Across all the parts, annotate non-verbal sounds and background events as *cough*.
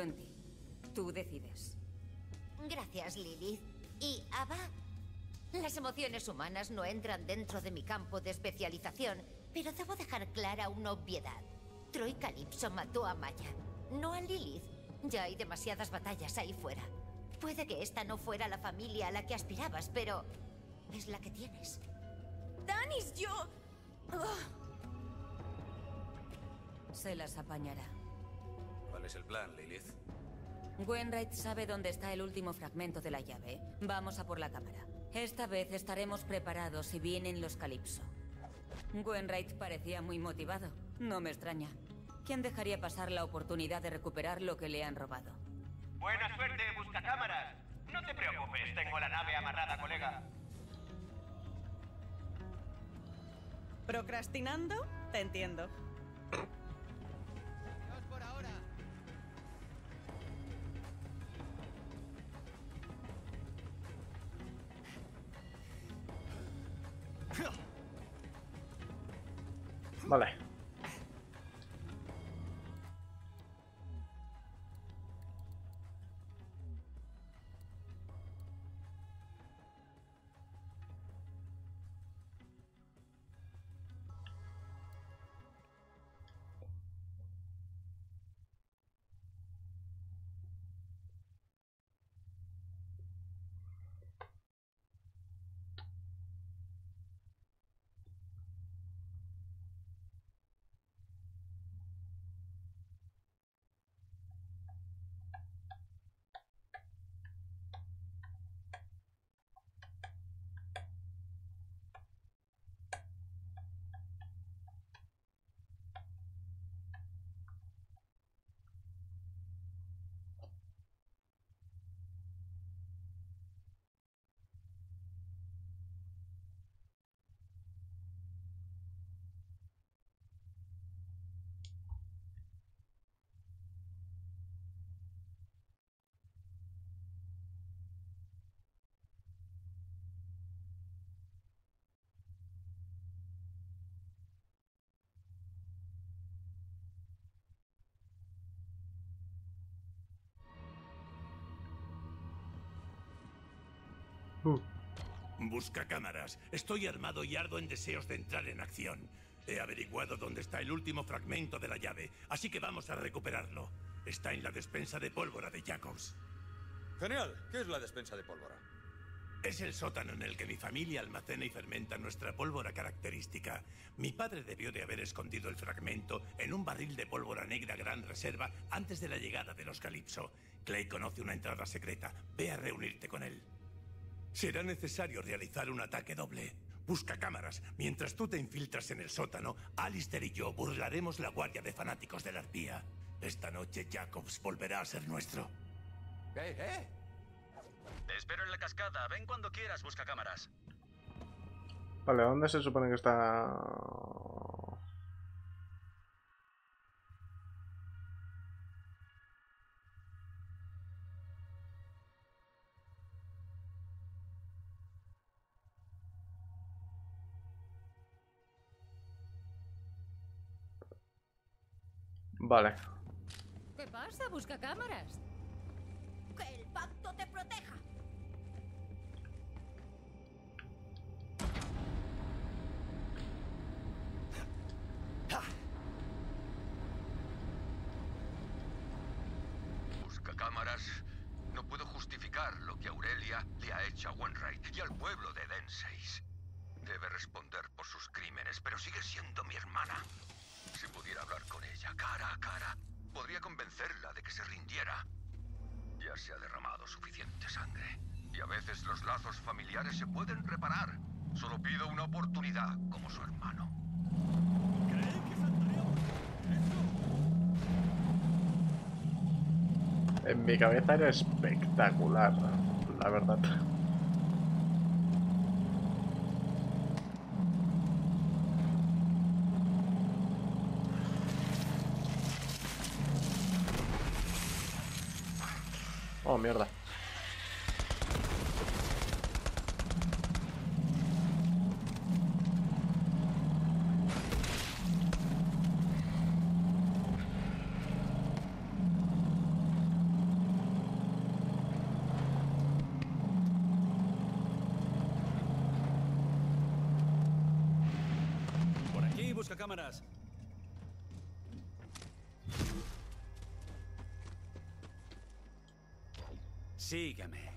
confío en ti. Tú decides. Gracias, Lilith. Y Ava, las emociones humanas no entran dentro de mi campo de especialización, pero debo dejar clara una obviedad. Troy Calypso mató a Maya, no a Lilith. Ya hay demasiadas batallas ahí fuera. Puede que esta no fuera la familia a la que aspirabas, pero es la que tienes. Danis, yo... Se las apañará. ¿Cuál es el plan, Lilith? Wainwright sabe dónde está el último fragmento de la llave. Vamos a por la cámara. Esta vez estaremos preparados si vienen los Calypso. Wainwright parecía muy motivado. No me extraña. ¿Quién dejaría pasar la oportunidad de recuperar lo que le han robado? Buena suerte, busca cámaras. No te preocupes, tengo la nave amarrada, colega. ¿Procrastinando? Te entiendo. 我来 Busca cámaras. Estoy armado y ardo en deseos de entrar en acción. He averiguado dónde está el último fragmento de la llave, así que vamos a recuperarlo. Está en la despensa de pólvora de Jacobs. Genial. ¿Qué es la despensa de pólvora? Es el sótano en el que mi familia almacena y fermenta nuestra pólvora característica. Mi padre debió de haber escondido el fragmento en un barril de pólvora negra gran reserva antes de la llegada de los Calypso. Clay conoce una entrada secreta. Ve a reunirte con él. Será necesario realizar un ataque doble. Busca cámaras. Mientras tú te infiltras en el sótano, Alistair y yo burlaremos la guardia de fanáticos de la arpía. Esta noche Jacobs volverá a ser nuestro. ¿Eh, eh? Te espero en la cascada. Ven cuando quieras, busca cámaras. Vale, ¿dónde se supone que está...? Vale. ¿Qué pasa? Busca cámaras. ¡Que el pacto te proteja! Busca cámaras. No puedo justificar lo que Aurelia le ha hecho a Wainwright y al pueblo de Den 6. Debe responder por sus crímenes, pero sigue siendo mi hermana. Si pudiera hablar con ella cara a cara, podría convencerla de que se rindiera. Ya se ha derramado suficiente sangre. Y a veces los lazos familiares se pueden reparar. Solo pido una oportunidad como su hermano. En mi cabeza era espectacular, la verdad. Oh, mierda. Buscacámaras. Sígueme.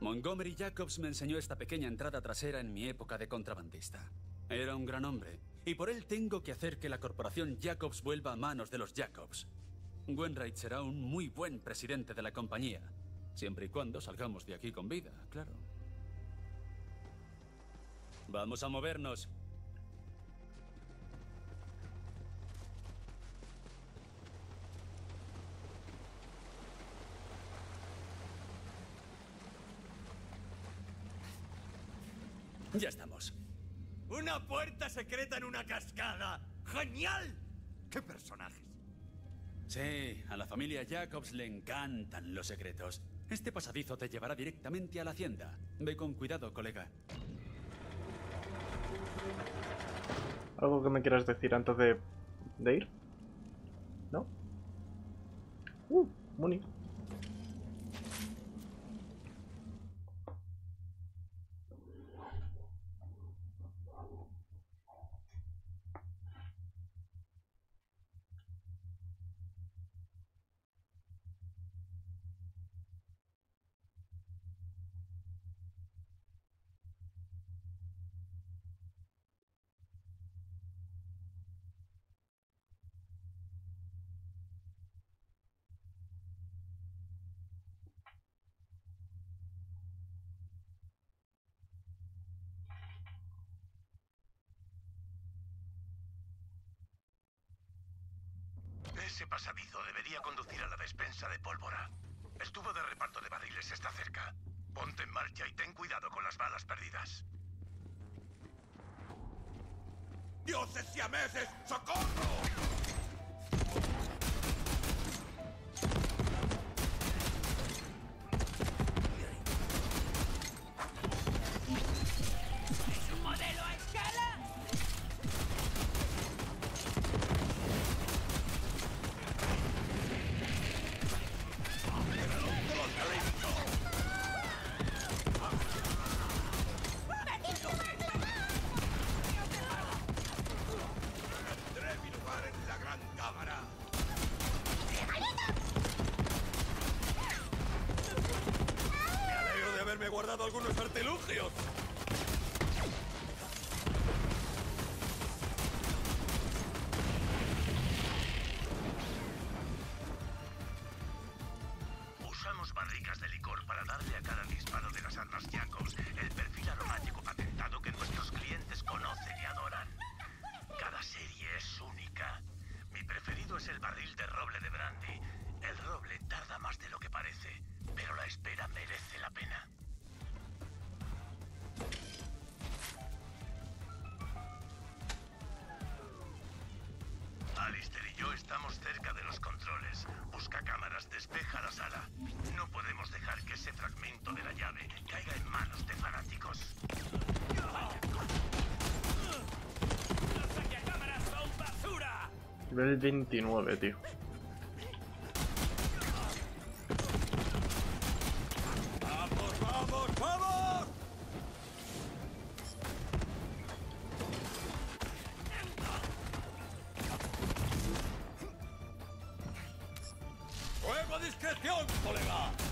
Montgomery Jacobs me enseñó esta pequeña entrada trasera en mi época de contrabandista. Era un gran hombre, y por él tengo que hacer que la corporación Jacobs vuelva a manos de los Jacobs. Wainwright será un muy buen presidente de la compañía, siempre y cuando salgamos de aquí con vida, claro. Vamos a movernos. Puerta secreta en una cascada! ¡Genial! ¡Qué personajes! Sí, a la familia Jacobs le encantan los secretos. Este pasadizo te llevará directamente a la hacienda. Ve con cuidado, colega. ¿Algo que me quieras decir antes de, de ir? ¿No? Uh, Muni. Pasadizo debería conducir a la despensa de pólvora. El tubo de reparto de barriles está cerca. Ponte en marcha y ten cuidado con las balas perdidas. ¡Dioses siameses! ¡Socorro! Algunos artilugios. Alistair y yo estamos cerca de los controles. Busca cámaras, despeja la sala. No podemos dejar que ese fragmento de la llave caiga en manos de fanáticos. ¡Los saqueacámaras son basura! Nivel 29, tío. それが。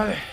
Vale.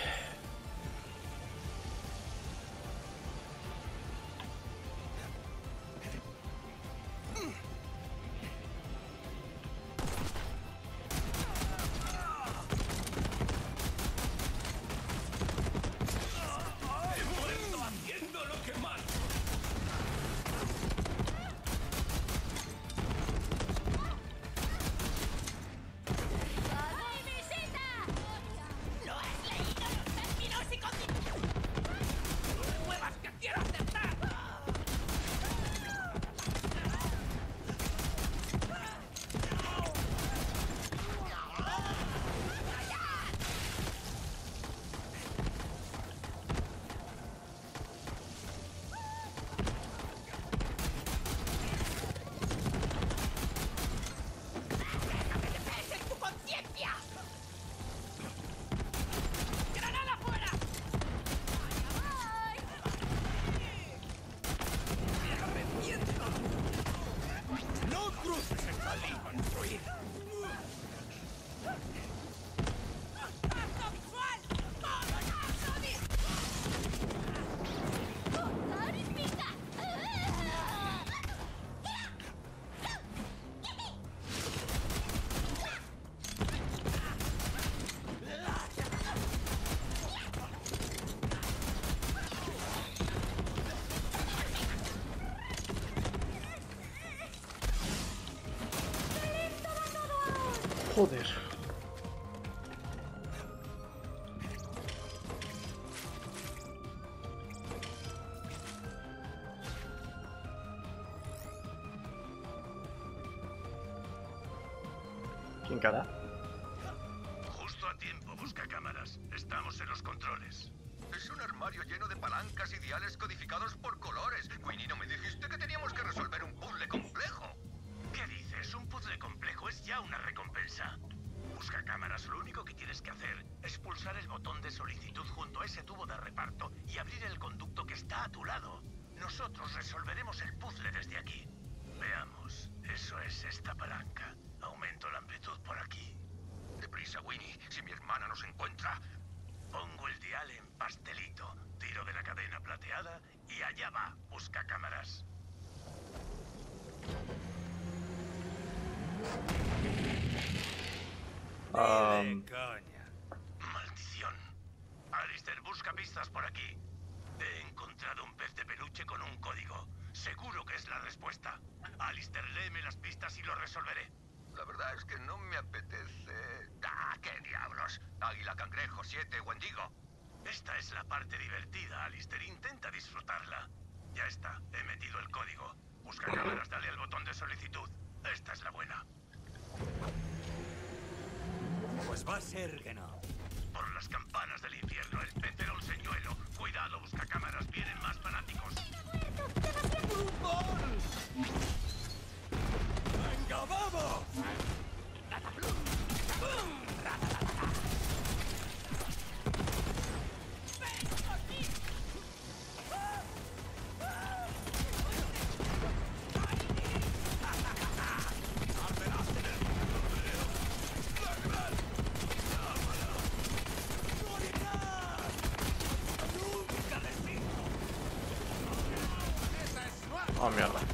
Joder. Es pulsar el botón de solicitud junto a ese tubo de reparto y abrir el conducto que está a tu lado. Nosotros resolveremos el puzzle desde aquí. Veamos. Eso es esta palanca. Aumento la amplitud por aquí. Deprisa, Winnie. Si mi hermana nos encuentra. Pongo el dial en pastelito. Tiro de la cadena plateada y allá va. Busca cámaras. Maldición. Busca pistas por aquí. He encontrado un pez de peluche con un código. Seguro que es la respuesta. Alistair, léeme las pistas y lo resolveré. La verdad es que no me apetece. ¡Ah, qué diablos! Águila, cangrejo, siete, wendigo. Esta es la parte divertida, Alistair. Intenta disfrutarla. Ya está. He metido el código. Busca cámaras, dale al botón de solicitud. Esta es la buena. Pues va a ser que no. Las campanas del infierno, el señuelo. Cuidado, busca cámaras. Vienen más fanáticos. ¡Venga, vamos! Oh,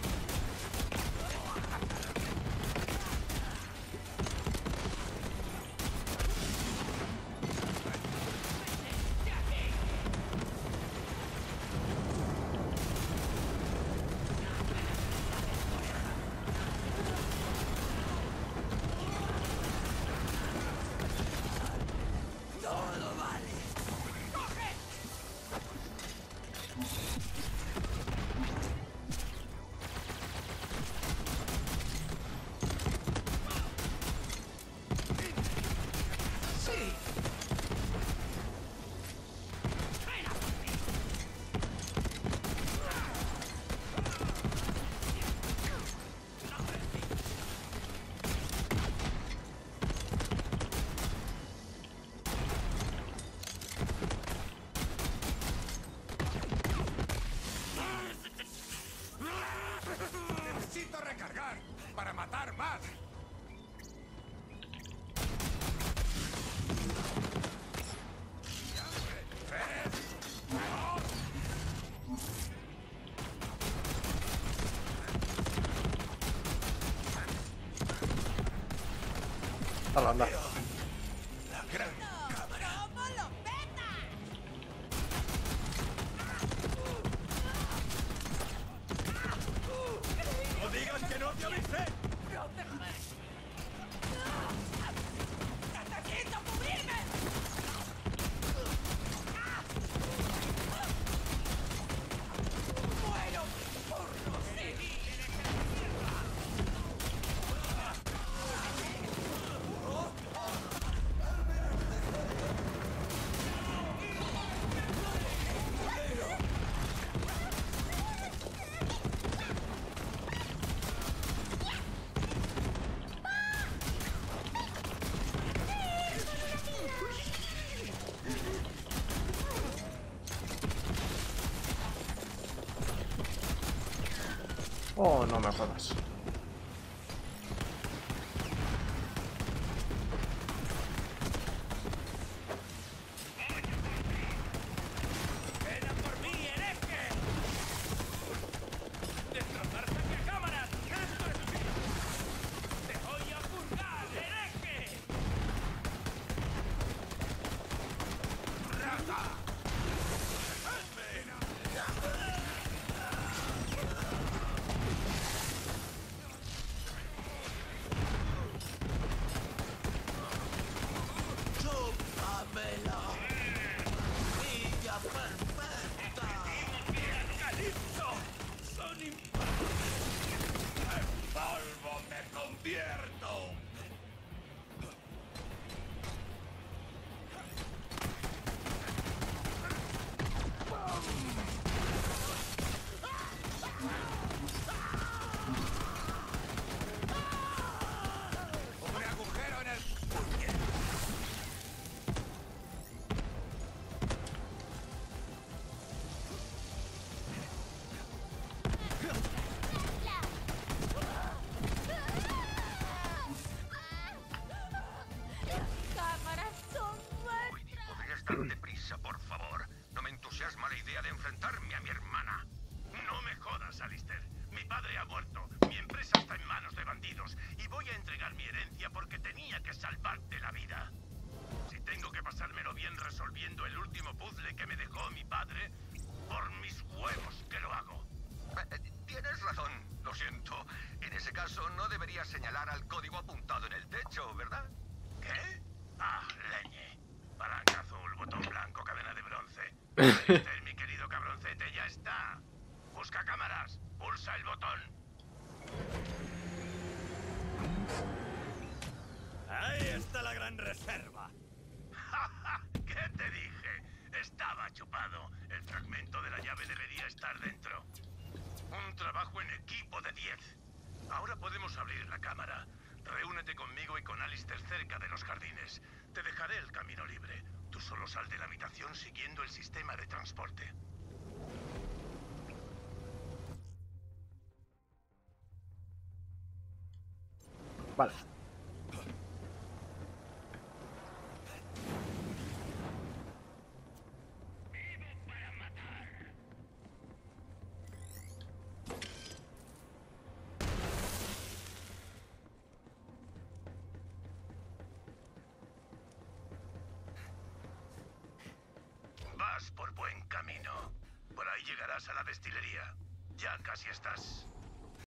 Hala, anda. ¡No digas que no te avisé! Oh, no me jodas. Ese caso no deberías señalar al código apuntado en el techo, ¿verdad? ¿Qué? Ah, leñe. Palanca azul, botón blanco, cadena de bronce. *laughs* Alistair, mi querido cabroncete, ya está. Busca cámaras. Pulsa el botón. Ahí está la gran reserva. *laughs* ¿Qué te dije? Estaba chupado. El fragmento de la llave debería estar dentro. Un trabajo en equipo de 10. Ahora podemos abrir la cámara. Reúnete conmigo y con Alistair cerca de los jardines. Te dejaré el camino libre. Tú solo sal de la habitación siguiendo el sistema de transporte. Vale.